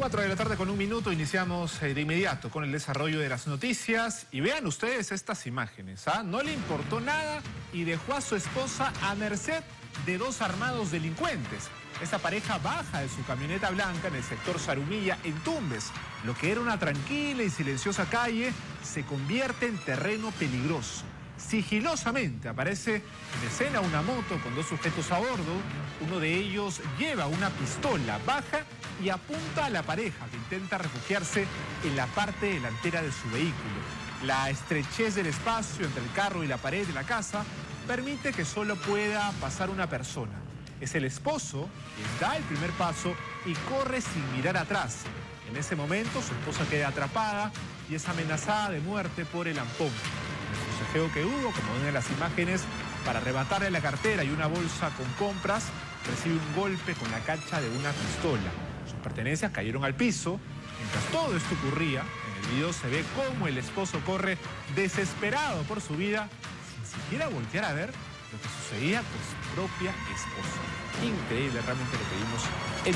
4 de la tarde con un minuto iniciamos eh, de inmediato con el desarrollo de las noticias y vean ustedes estas imágenes. ¿ah? No le importó nada y dejó a su esposa a merced de dos armados delincuentes. Esta pareja baja de su camioneta blanca en el sector Sarumilla, en Tumbes. Lo que era una tranquila y silenciosa calle se convierte en terreno peligroso. Sigilosamente aparece en escena una moto con dos sujetos a bordo. Uno de ellos lleva una pistola baja y apunta a la pareja que intenta refugiarse en la parte delantera de su vehículo. La estrechez del espacio entre el carro y la pared de la casa permite que solo pueda pasar una persona. Es el esposo quien da el primer paso y corre sin mirar atrás. En ese momento su esposa queda atrapada y es amenazada de muerte por el ampón. El forcejeo que hubo, como ven en las imágenes, para arrebatarle la cartera y una bolsa con compras, recibe un golpe con la cacha de una pistola pertenencias cayeron al piso. Mientras todo esto ocurría, en el video se ve cómo el esposo corre desesperado por su vida, sin siquiera voltear a ver lo que sucedía con su propia esposa. Increíble realmente lo que vimos en